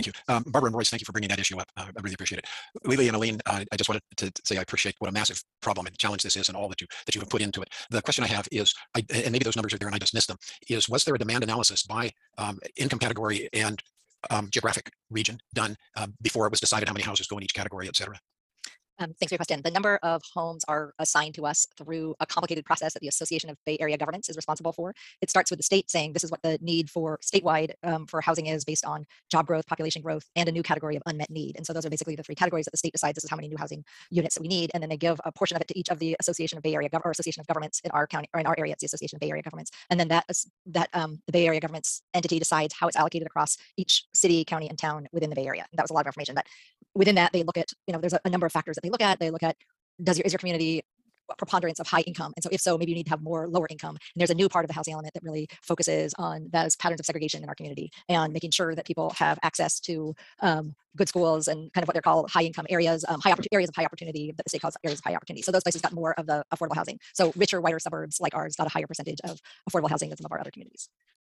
Thank you. Um, Barbara and Royce, thank you for bringing that issue up. Uh, I really appreciate it. Leelee and Aline, uh, I just wanted to say I appreciate what a massive problem and challenge this is and all that you that you have put into it. The question I have is, I, and maybe those numbers are there and I just missed them, is was there a demand analysis by um, income category and um, geographic region done um, before it was decided how many houses go in each category, et cetera? Um, thanks for your question. The number of homes are assigned to us through a complicated process that the Association of Bay Area Governments is responsible for. It starts with the state saying this is what the need for statewide um, for housing is based on job growth, population growth, and a new category of unmet need. And so those are basically the three categories that the state decides this is how many new housing units that we need. And then they give a portion of it to each of the Association of Bay Area Gov- or Association of Governments in our county or in our area. It's the Association of Bay Area Governments. And then that that um, the Bay Area Governments entity decides how it's allocated across each city, county, and town within the Bay Area. And that was a lot of information. But within that, they look at you know there's a, a number of factors that they look at. They look at does your is your community preponderance of high income? And so if so maybe you need to have more lower income. And there's a new part of the housing element that really focuses on those patterns of segregation in our community and making sure that people have access to um, good schools and kind of what they're called high income areas um, high areas of high opportunity that the state calls areas of high opportunity. So those places got more of the affordable housing. So richer whiter suburbs like ours got a higher percentage of affordable housing than some of our other communities